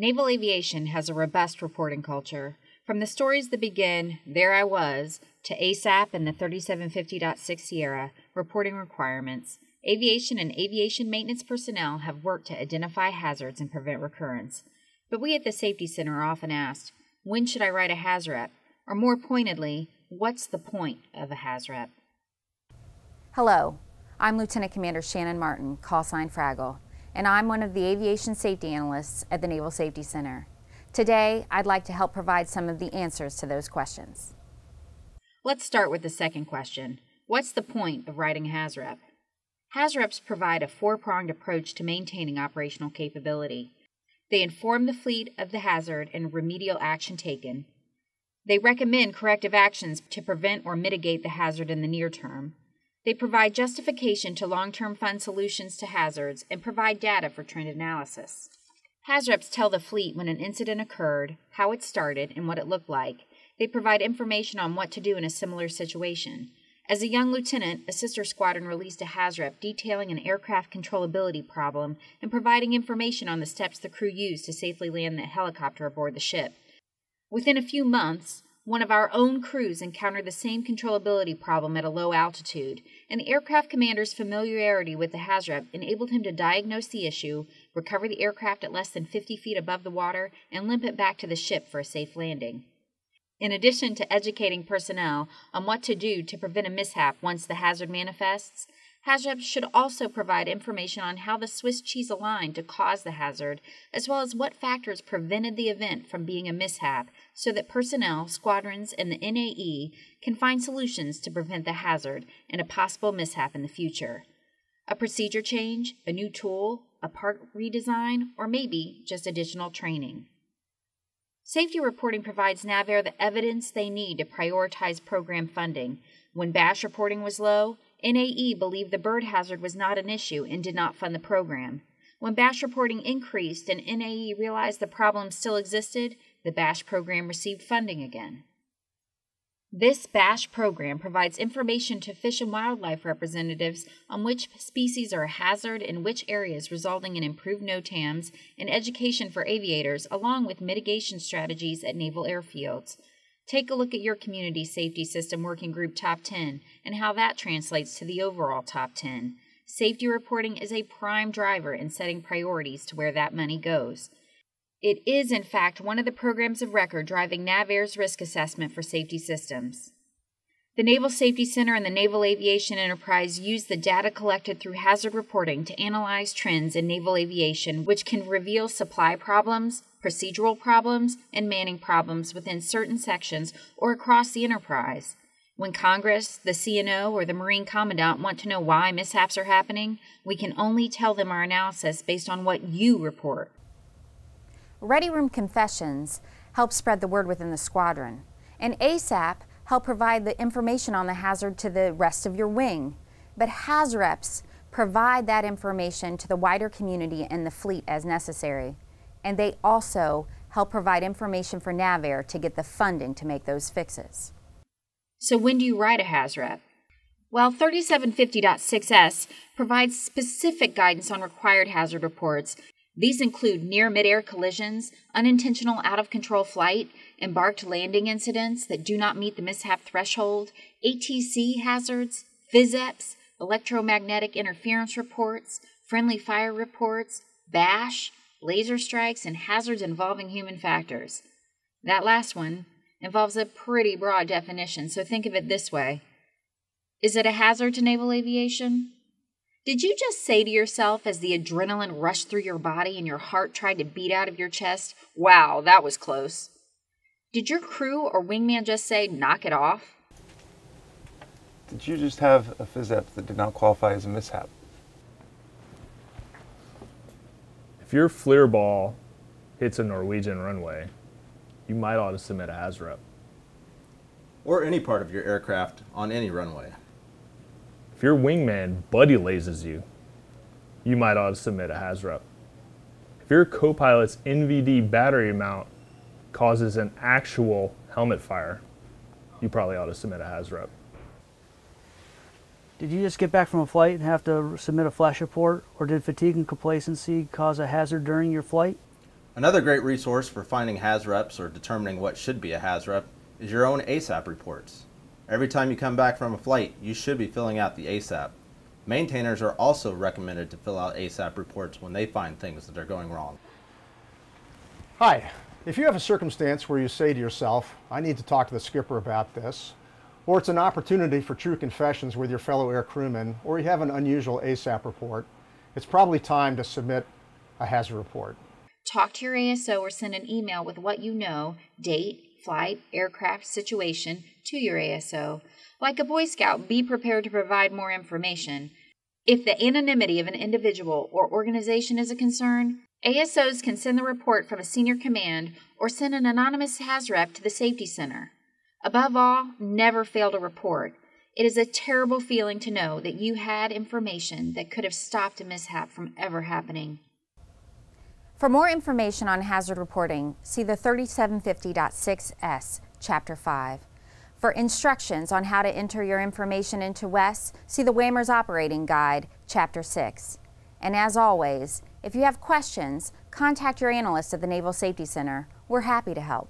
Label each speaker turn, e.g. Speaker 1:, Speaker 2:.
Speaker 1: Naval aviation has a robust reporting culture. From the stories that begin, There I Was, to ASAP and the 3750.6 Sierra reporting requirements, aviation and aviation maintenance personnel have worked to identify hazards and prevent recurrence. But we at the Safety Center are often asked, when should I write a HAZREP? Or more pointedly, what's the point of a HAZREP?
Speaker 2: Hello, I'm Lieutenant Commander Shannon Martin, call sign Fraggle, and I'm one of the aviation safety analysts at the Naval Safety Center. Today, I'd like to help provide some of the answers to those questions.
Speaker 1: Let's start with the second question. What's the point of writing a HAZREP? HAZREPs provide a four-pronged approach to maintaining operational capability. They inform the fleet of the hazard and remedial action taken. They recommend corrective actions to prevent or mitigate the hazard in the near term. They provide justification to long term fund solutions to hazards and provide data for trend analysis. HAZREPs tell the fleet when an incident occurred, how it started, and what it looked like. They provide information on what to do in a similar situation. As a young lieutenant, a sister squadron released a HAZREP detailing an aircraft controllability problem and providing information on the steps the crew used to safely land the helicopter aboard the ship. Within a few months, one of our own crews encountered the same controllability problem at a low altitude, and the aircraft commander's familiarity with the HAZREP enabled him to diagnose the issue, recover the aircraft at less than 50 feet above the water, and limp it back to the ship for a safe landing. In addition to educating personnel on what to do to prevent a mishap once the hazard manifests, HAZREPs should also provide information on how the Swiss cheese aligned to cause the hazard, as well as what factors prevented the event from being a mishap, so that personnel, squadrons, and the NAE can find solutions to prevent the hazard and a possible mishap in the future. A procedure change, a new tool, a part redesign, or maybe just additional training. Safety reporting provides NAVAIR the evidence they need to prioritize program funding. When BASH reporting was low, NAE believed the bird hazard was not an issue and did not fund the program. When BASH reporting increased and NAE realized the problem still existed, the BASH program received funding again. This BASH program provides information to fish and wildlife representatives on which species are a hazard in which areas, resulting in improved NOTAMs and education for aviators, along with mitigation strategies at naval airfields. Take a look at your Community Safety System Working Group Top 10 and how that translates to the overall Top 10. Safety reporting is a prime driver in setting priorities to where that money goes. It is, in fact, one of the programs of record driving NAVAIR's risk assessment for safety systems. The Naval Safety Center and the Naval Aviation Enterprise use the data collected through hazard reporting to analyze trends in naval aviation, which can reveal supply problems, procedural problems, and manning problems within certain sections or across the enterprise. When Congress, the CNO, or the Marine Commandant want to know why mishaps are happening, we can only tell them our analysis based on what you report.
Speaker 2: Ready Room Confessions help spread the word within the squadron, and ASAP help provide the information on the hazard to the rest of your wing. But HAZREPs provide that information to the wider community and the fleet as necessary. And they also help provide information for NAVAIR to get the funding to make those fixes.
Speaker 1: So when do you write a HAZREP? While 3750.6s provides specific guidance on required hazard reports, these include near midair collisions, unintentional out of control flight, embarked landing incidents that do not meet the mishap threshold, ATC hazards, PHYSEPs, electromagnetic interference reports, friendly fire reports, BASH, laser strikes, and hazards involving human factors. That last one involves a pretty broad definition, so think of it this way Is it a hazard to naval aviation? Did you just say to yourself as the adrenaline rushed through your body and your heart tried to beat out of your chest, wow, that was close? Did your crew or wingman just say, knock it off?
Speaker 3: Did you just have a PHYSEP that did not qualify as a mishap?
Speaker 4: If your FLIR ball hits a Norwegian runway, you might ought to submit a HAZREP.
Speaker 5: Or any part of your aircraft on any runway.
Speaker 4: If your wingman buddy lazes you, you might ought to submit a HAZREP. If your co-pilot's NVD battery mount causes an actual helmet fire, you probably ought to submit a HAZREP.
Speaker 6: Did you just get back from a flight and have to submit a flash report, or did fatigue and complacency cause a hazard during your flight?
Speaker 5: Another great resource for finding HazReps or determining what should be a HazRep is your own ASAP reports. Every time you come back from a flight, you should be filling out the ASAP. Maintainers are also recommended to fill out ASAP reports when they find things that are going wrong.
Speaker 6: Hi, if you have a circumstance where you say to yourself, I need to talk to the skipper about this, or it's an opportunity for true confessions with your fellow air crewmen, or you have an unusual ASAP report, it's probably time to submit a hazard report.
Speaker 1: Talk to your ASO or send an email with what you know date, flight, aircraft, situation to your ASO. Like a Boy Scout, be prepared to provide more information. If the anonymity of an individual or organization is a concern, ASOs can send the report from a senior command or send an anonymous HazRep to the Safety Center. Above all, never fail to report. It is a terrible feeling to know that you had information that could have stopped a mishap from ever happening.
Speaker 2: For more information on hazard reporting, see the 3750.6S, Chapter 5. For instructions on how to enter your information into WESS, see the WAMRS Operating Guide, Chapter 6. And as always, if you have questions, contact your analyst at the Naval Safety Center. We're happy to help.